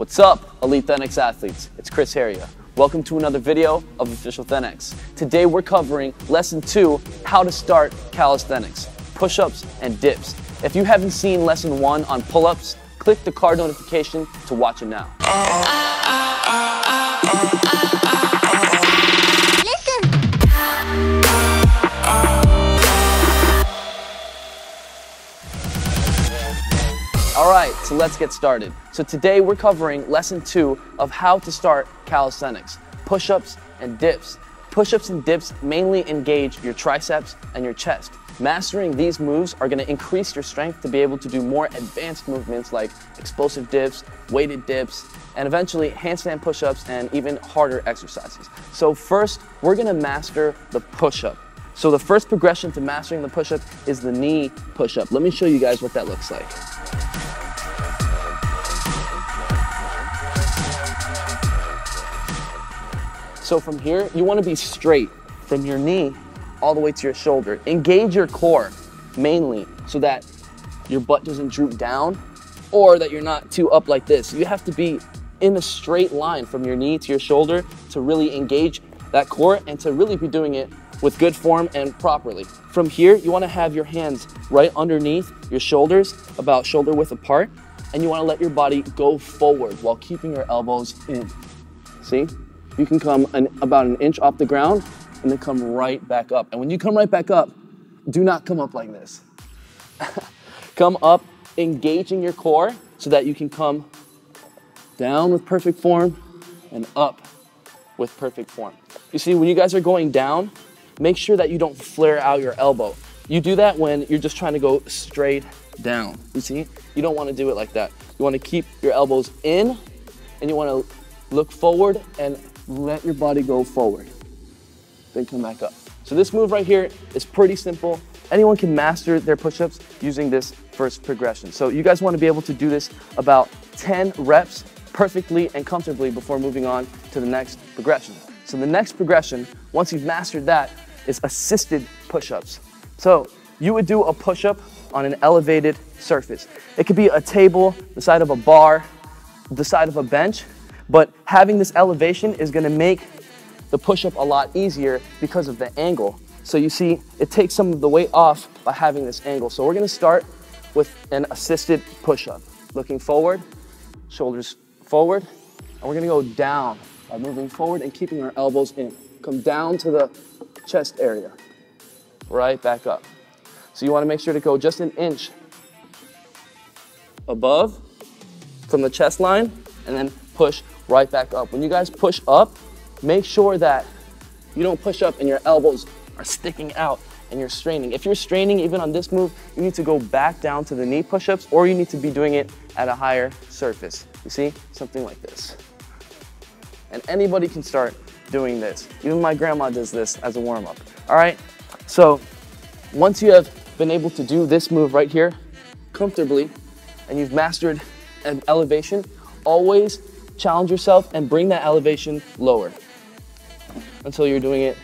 What's up, Elite Thenx athletes? It's Chris Heria. Welcome to another video of Official Thenx. Today we're covering lesson two, how to start calisthenics, push-ups and dips. If you haven't seen lesson one on pull-ups, click the card notification to watch it now. Right, so let's get started. So today we're covering lesson two of how to start calisthenics, push-ups and dips. Push-ups and dips mainly engage your triceps and your chest. Mastering these moves are gonna increase your strength to be able to do more advanced movements like explosive dips, weighted dips, and eventually handstand push-ups and even harder exercises. So first, we're gonna master the push-up. So the first progression to mastering the push-up is the knee push-up. Let me show you guys what that looks like. So from here, you wanna be straight from your knee all the way to your shoulder. Engage your core mainly so that your butt doesn't droop down or that you're not too up like this. You have to be in a straight line from your knee to your shoulder to really engage that core and to really be doing it with good form and properly. From here, you wanna have your hands right underneath your shoulders, about shoulder width apart, and you wanna let your body go forward while keeping your elbows in. See? You can come an, about an inch off the ground and then come right back up. And when you come right back up, do not come up like this. come up engaging your core so that you can come down with perfect form and up with perfect form. You see, when you guys are going down, make sure that you don't flare out your elbow. You do that when you're just trying to go straight down. You see, you don't want to do it like that. You want to keep your elbows in and you want to look forward and let your body go forward. Then come back up. So this move right here is pretty simple. Anyone can master their push-ups using this first progression. So you guys want to be able to do this about 10 reps perfectly and comfortably before moving on to the next progression. So the next progression, once you've mastered that, is assisted push-ups. So you would do a push-up on an elevated surface. It could be a table, the side of a bar, the side of a bench, but having this elevation is gonna make the push-up a lot easier because of the angle. So you see, it takes some of the weight off by having this angle. So we're gonna start with an assisted push-up. Looking forward, shoulders forward, and we're gonna go down by moving forward and keeping our elbows in. Come down to the chest area, right back up. So you wanna make sure to go just an inch above from the chest line and then push right back up. When you guys push up, make sure that you don't push up and your elbows are sticking out and you're straining. If you're straining even on this move, you need to go back down to the knee push-ups or you need to be doing it at a higher surface. You see, something like this. And anybody can start doing this. Even my grandma does this as a warm-up. All right, so once you have been able to do this move right here comfortably and you've mastered an elevation, always challenge yourself and bring that elevation lower until you're doing it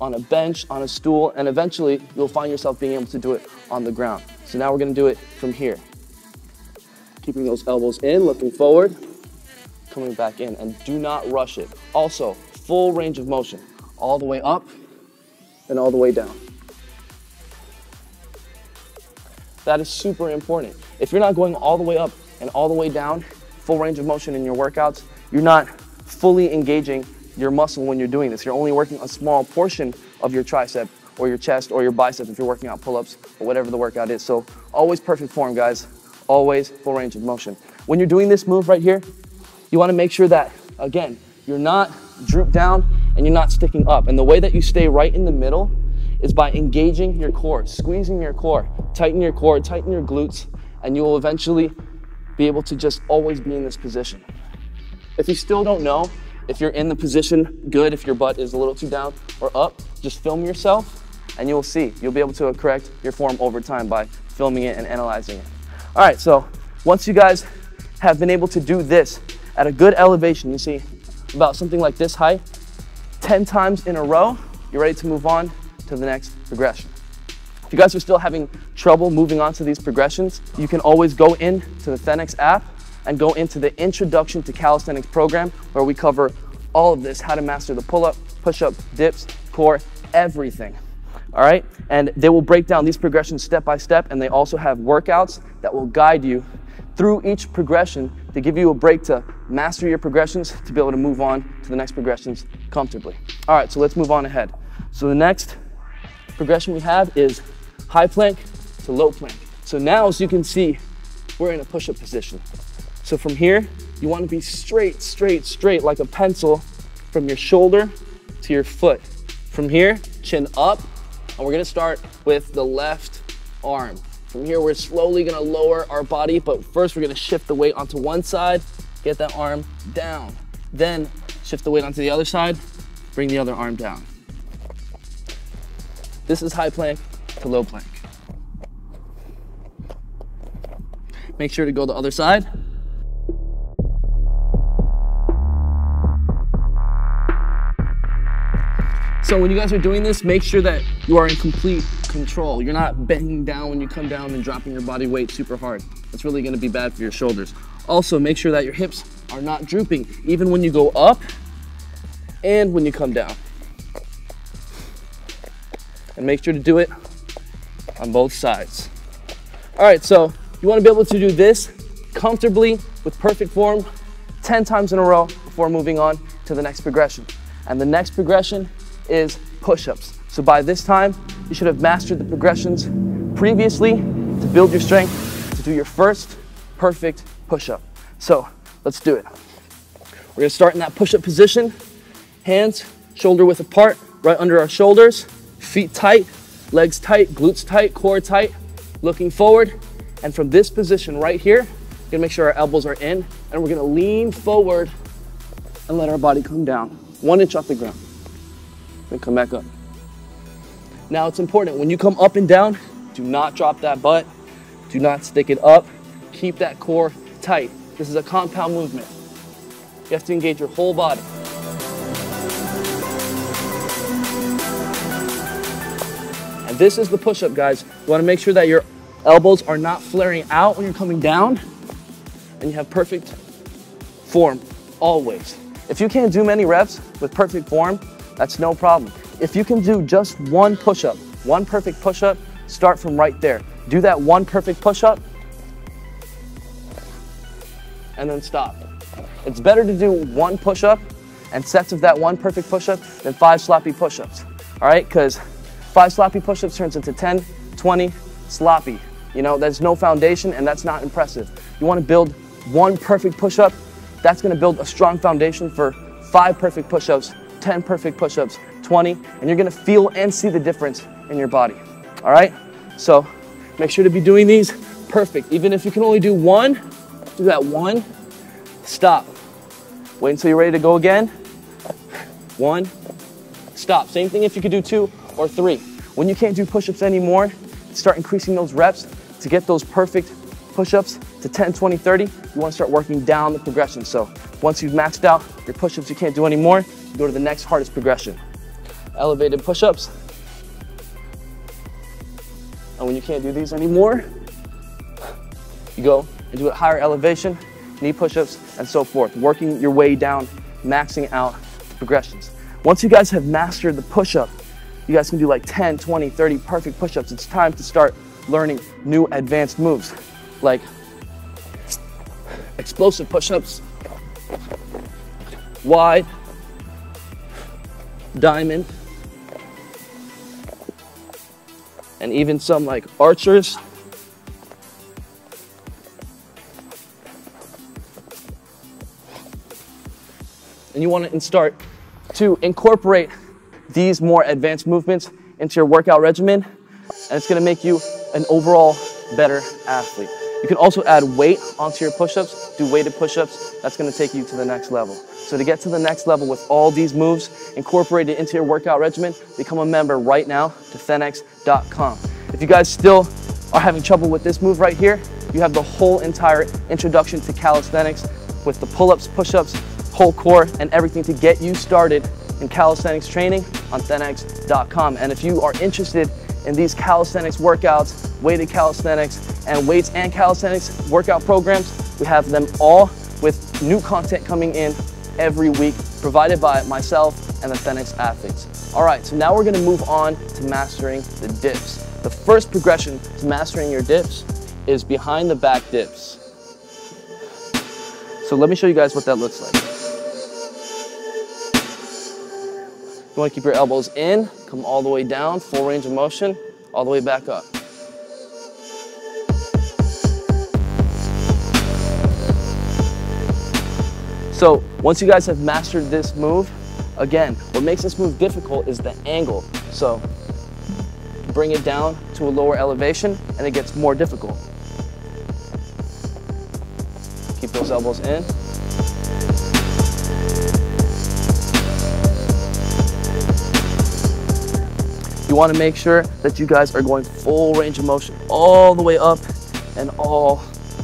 on a bench, on a stool, and eventually you'll find yourself being able to do it on the ground. So now we're gonna do it from here. Keeping those elbows in, looking forward, coming back in, and do not rush it. Also, full range of motion, all the way up and all the way down. That is super important. If you're not going all the way up and all the way down, full range of motion in your workouts, you're not fully engaging your muscle when you're doing this. You're only working a small portion of your tricep or your chest or your bicep if you're working out pull-ups or whatever the workout is. So always perfect form, guys. Always full range of motion. When you're doing this move right here, you wanna make sure that, again, you're not drooped down and you're not sticking up. And the way that you stay right in the middle is by engaging your core, squeezing your core, tighten your core, tighten your glutes, and you will eventually be able to just always be in this position. If you still don't know if you're in the position good, if your butt is a little too down or up, just film yourself and you'll see. You'll be able to correct your form over time by filming it and analyzing it. All right, so once you guys have been able to do this at a good elevation, you see about something like this height, 10 times in a row, you're ready to move on to the next progression. If you guys are still having trouble moving on to these progressions, you can always go into the Thenx app, and go into the Introduction to Calisthenics program where we cover all of this, how to master the pull-up, push-up, dips, core, everything. All right, and they will break down these progressions step by step, and they also have workouts that will guide you through each progression to give you a break to master your progressions to be able to move on to the next progressions comfortably. All right, so let's move on ahead. So the next progression we have is high plank to low plank. So now, as you can see, we're in a push-up position. So from here, you wanna be straight, straight, straight like a pencil from your shoulder to your foot. From here, chin up, and we're gonna start with the left arm. From here, we're slowly gonna lower our body, but first we're gonna shift the weight onto one side, get that arm down. Then shift the weight onto the other side, bring the other arm down. This is high plank to low plank. Make sure to go the other side. So when you guys are doing this, make sure that you are in complete control. You're not bending down when you come down and dropping your body weight super hard. That's really gonna be bad for your shoulders. Also, make sure that your hips are not drooping, even when you go up and when you come down. And make sure to do it on both sides. All right, so you wanna be able to do this comfortably with perfect form 10 times in a row before moving on to the next progression. And the next progression is push-ups. So by this time, you should have mastered the progressions previously to build your strength to do your first perfect push-up. So let's do it. We're gonna start in that push-up position. Hands shoulder width apart, right under our shoulders. Feet tight, legs tight, glutes tight, core tight. Looking forward. And from this position right here, we're gonna make sure our elbows are in and we're gonna lean forward and let our body come down. One inch off the ground. Then come back up. Now it's important, when you come up and down, do not drop that butt. Do not stick it up. Keep that core tight. This is a compound movement. You have to engage your whole body. This is the push-up, guys. You wanna make sure that your elbows are not flaring out when you're coming down, and you have perfect form, always. If you can't do many reps with perfect form, that's no problem. If you can do just one push-up, one perfect push-up, start from right there. Do that one perfect push-up, and then stop. It's better to do one push-up and sets of that one perfect push-up than five sloppy push-ups, all right? Because five sloppy push-ups turns into 10, 20 sloppy. You know, there's no foundation and that's not impressive. You wanna build one perfect push-up, that's gonna build a strong foundation for five perfect push-ups, 10 perfect push-ups, 20, and you're gonna feel and see the difference in your body, all right? So make sure to be doing these perfect. Even if you can only do one, do that one, stop. Wait until you're ready to go again. One, stop. Same thing if you could do two or three. When you can't do push-ups anymore, start increasing those reps to get those perfect push-ups to 10, 20, 30. You wanna start working down the progression. So once you've maxed out your push-ups you can't do anymore, you go to the next hardest progression. Elevated push-ups. And when you can't do these anymore, you go and do it higher elevation, knee push-ups, and so forth, working your way down, maxing out the progressions. Once you guys have mastered the push-up, you guys can do like 10, 20, 30 perfect push-ups. It's time to start learning new advanced moves like explosive push-ups, wide, diamond, and even some like archers. And you want to start to incorporate these more advanced movements into your workout regimen, and it's going to make you an overall better athlete. You can also add weight onto your push-ups, do weighted push-ups. That's gonna take you to the next level. So to get to the next level with all these moves incorporated into your workout regimen, become a member right now to thenx.com. If you guys still are having trouble with this move right here, you have the whole entire introduction to calisthenics with the pull-ups, push-ups, whole core, and everything to get you started in calisthenics training on thenx.com. And if you are interested in these calisthenics workouts, weighted calisthenics, and weights and calisthenics workout programs, We have them all with new content coming in every week, provided by myself and the Thenx athletes. All right, so now we're gonna move on to mastering the dips. The first progression to mastering your dips is behind the back dips. So let me show you guys what that looks like. You wanna keep your elbows in, come all the way down, full range of motion, all the way back up. So once you guys have mastered this move, again, what makes this move difficult is the angle. So bring it down to a lower elevation and it gets more difficult. Keep those elbows in. You want to make sure that you guys are going full range of motion all the way up and all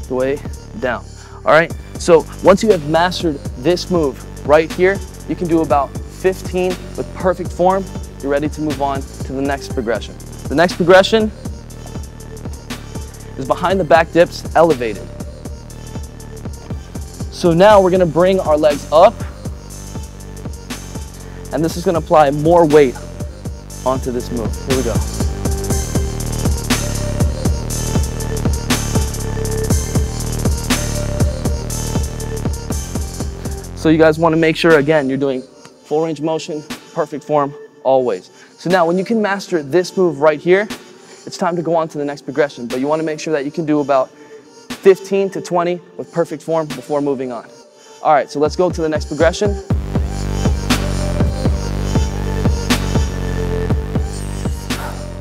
the way down. All right, so once you have mastered this move right here, you can do about 15 with perfect form. You're ready to move on to the next progression. The next progression is behind the back dips elevated. So now we're gonna bring our legs up and this is gonna apply more weight onto this move. Here we go. So you guys wanna make sure, again, you're doing full range motion, perfect form, always. So now when you can master this move right here, it's time to go on to the next progression, but you wanna make sure that you can do about 15 to 20 with perfect form before moving on. All right, so let's go to the next progression.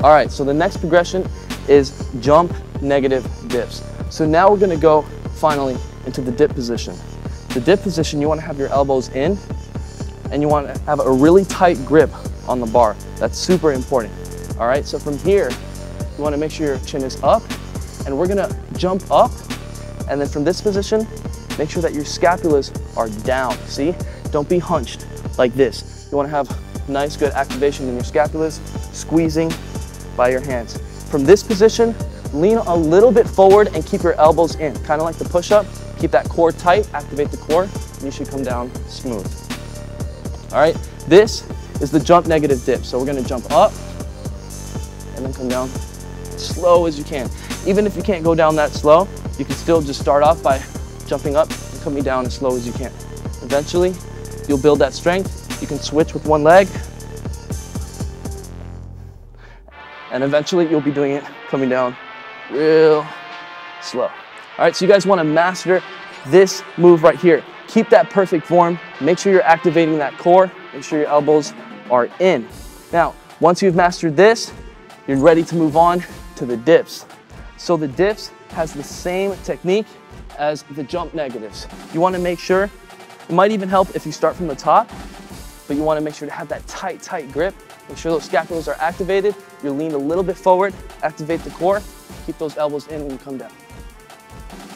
All right, so the next progression is jump negative dips. So now we're gonna go finally into the dip position. The dip position, you wanna have your elbows in and you wanna have a really tight grip on the bar. That's super important. All right, so from here, you wanna make sure your chin is up and we're gonna jump up and then from this position, make sure that your scapulas are down, see? Don't be hunched like this. You wanna have nice, good activation in your scapulas, squeezing by your hands. From this position, lean a little bit forward and keep your elbows in, kind of like the push-up, Keep that core tight, activate the core, and you should come down smooth. All right, this is the jump negative dip. So we're gonna jump up and then come down slow as you can. Even if you can't go down that slow, you can still just start off by jumping up and coming down as slow as you can. Eventually, you'll build that strength. You can switch with one leg. And eventually you'll be doing it coming down real slow. All right, so you guys wanna master this move right here. Keep that perfect form. Make sure you're activating that core. Make sure your elbows are in. Now, once you've mastered this, you're ready to move on to the dips. So the dips has the same technique as the jump negatives. You wanna make sure, it might even help if you start from the top, but you wanna make sure to have that tight, tight grip. Make sure those scapulas are activated. You're leaned a little bit forward, activate the core, keep those elbows in when you come down.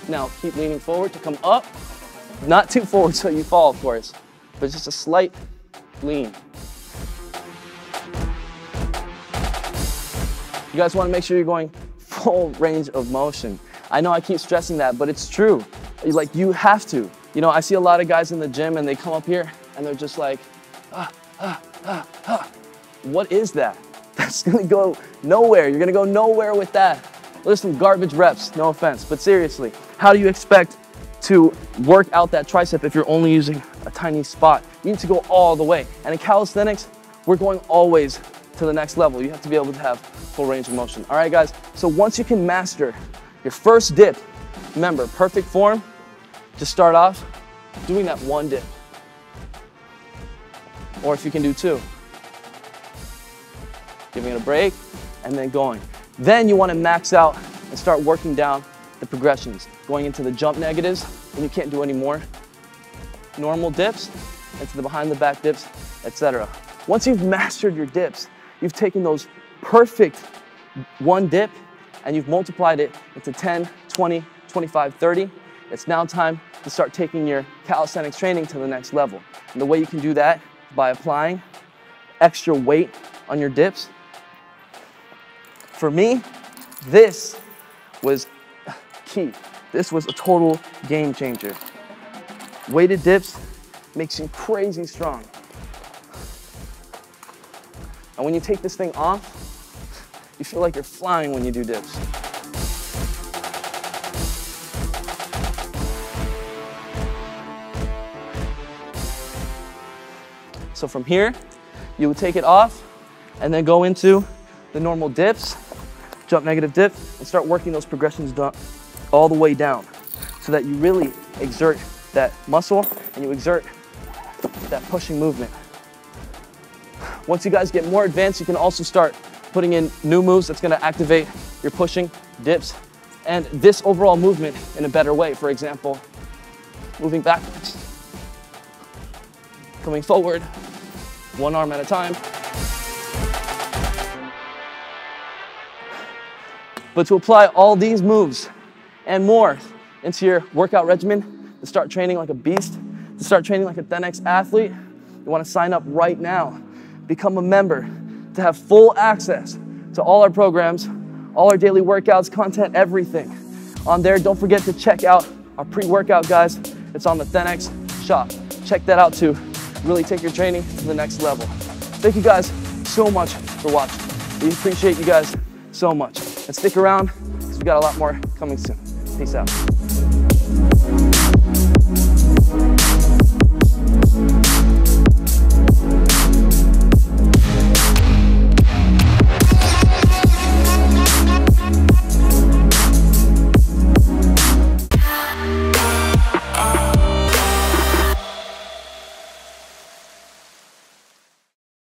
Now keep leaning forward to come up. Not too forward so you fall, of course, but just a slight lean. You guys wanna make sure you're going full range of motion. I know I keep stressing that, but it's true. Like you have to. You know, I see a lot of guys in the gym and they come up here and they're just like, ah, ah, ah, ah. What is that? That's gonna go nowhere. You're gonna go nowhere with that. Some garbage reps, no offense, but seriously, how do you expect to work out that tricep if you're only using a tiny spot? You need to go all the way. And in calisthenics, we're going always to the next level. You have to be able to have full range of motion. All right, guys, so once you can master your first dip, remember, perfect form, just start off doing that one dip. Or if you can do two, giving it a break, and then going. Then you want to max out and start working down the progressions, going into the jump negatives when you can't do any more. Normal dips, into the behind the back dips, etc. Once you've mastered your dips, you've taken those perfect one dip and you've multiplied it into 10, 20, 25, 30. It's now time to start taking your calisthenics training to the next level. And the way you can do that by applying extra weight on your dips for me, this was key. this was a total game changer. Weighted dips makes you crazy strong. And when you take this thing off, you feel like you're flying when you do dips. So from here, you would take it off and then go into the normal dips, jump negative dip, and start working those progressions all the way down so that you really exert that muscle and you exert that pushing movement. Once you guys get more advanced, you can also start putting in new moves that's gonna activate your pushing, dips, and this overall movement in a better way. For example, moving backwards, coming forward, one arm at a time. But to apply all these moves and more into your workout regimen, to start training like a beast, to start training like a Thenx athlete, you wanna sign up right now. Become a member to have full access to all our programs, all our daily workouts, content, everything. On there, don't forget to check out our pre-workout guys. It's on the Thenx shop. Check that out too. Really take your training to the next level. Thank you guys so much for watching. We appreciate you guys so much. And stick around because we got a lot more coming soon. Peace out.